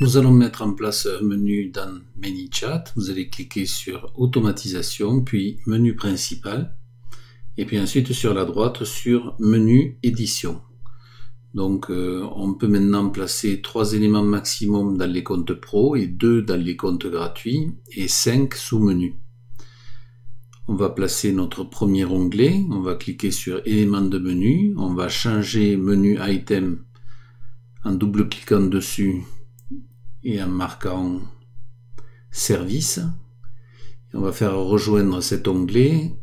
Nous allons mettre en place un menu dans ManyChat. Vous allez cliquer sur Automatisation, puis Menu principal, et puis ensuite sur la droite sur Menu Édition. Donc euh, on peut maintenant placer trois éléments maximum dans les comptes pro et deux dans les comptes gratuits et cinq sous-menus. On va placer notre premier onglet, on va cliquer sur éléments de menu, on va changer menu item en double-cliquant dessus et en marquant service. on va faire rejoindre cet onglet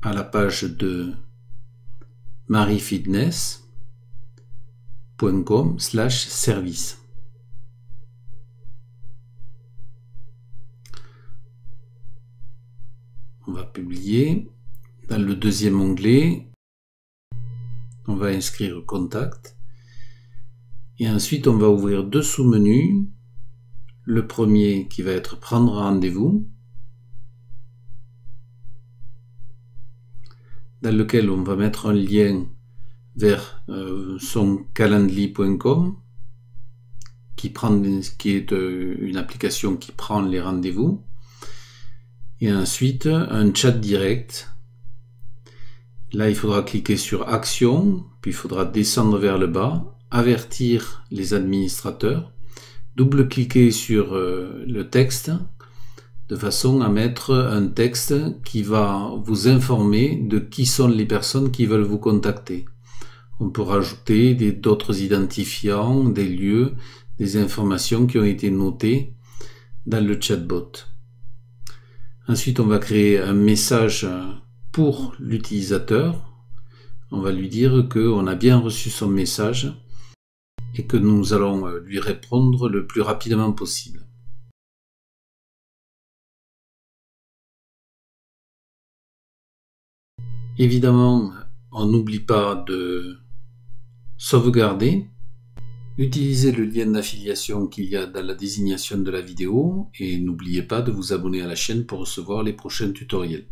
à la page de mariefitness.com slash service. On va publier. Dans le deuxième onglet, on va inscrire contact. Et ensuite, on va ouvrir deux sous-menus le premier qui va être prendre rendez-vous, dans lequel on va mettre un lien vers euh, son calendly.com qui, prend, qui est euh, une application qui prend les rendez-vous. Et ensuite, un chat direct. Là, il faudra cliquer sur Action, puis il faudra descendre vers le bas, avertir les administrateurs double-cliquez sur euh, le texte de façon à mettre un texte qui va vous informer de qui sont les personnes qui veulent vous contacter. On peut rajouter d'autres identifiants, des lieux, des informations qui ont été notées dans le chatbot. Ensuite, on va créer un message pour l'utilisateur. On va lui dire qu'on a bien reçu son message et que nous allons euh, lui répondre le plus rapidement possible. Évidemment, on n'oublie pas de sauvegarder, utilisez le lien d'affiliation qu'il y a dans la désignation de la vidéo et n'oubliez pas de vous abonner à la chaîne pour recevoir les prochains tutoriels.